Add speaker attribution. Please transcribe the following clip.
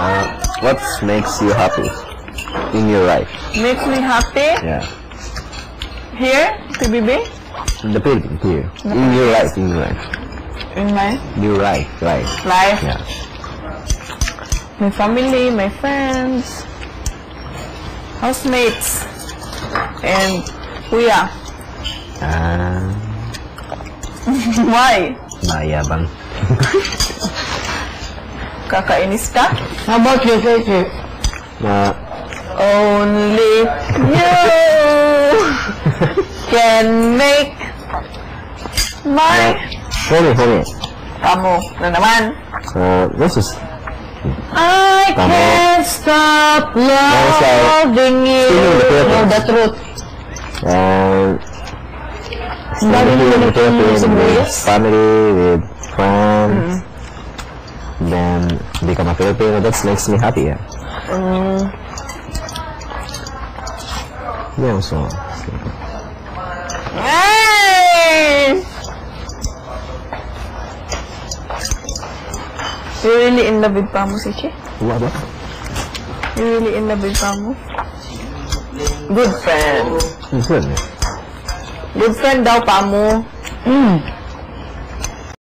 Speaker 1: Uh, what makes you happy in your life?
Speaker 2: Makes me happy.
Speaker 1: Yeah.
Speaker 2: Here, PBB.
Speaker 1: The Philippines here. In your life, in your life.
Speaker 2: In my
Speaker 1: Your life, life.
Speaker 2: life.
Speaker 1: Yeah.
Speaker 2: My family, my friends, housemates, and kuya.
Speaker 1: Ah,
Speaker 2: Why?
Speaker 1: mayabang.
Speaker 2: Kakainis ka?
Speaker 3: How about you, Tracy?
Speaker 1: Na,
Speaker 2: Only you can make my
Speaker 1: hold it, hold it.
Speaker 2: Kamu na naman.
Speaker 1: Uh, this is,
Speaker 3: I can't stop
Speaker 1: like-
Speaker 3: loving you.
Speaker 1: Singing the Philippines.
Speaker 3: No, the truth.
Speaker 1: uh,
Speaker 3: naging
Speaker 1: Philippines with family, with friends. Then, become a Filipino. That makes me happy, yeah. Yeah, so.
Speaker 2: Hey! You really in love with Pamu, Sichi?
Speaker 1: What, what?
Speaker 2: You really in love with Pamu? Good friend.
Speaker 1: Good.
Speaker 2: Good friend daw, Pamu.
Speaker 3: Mm.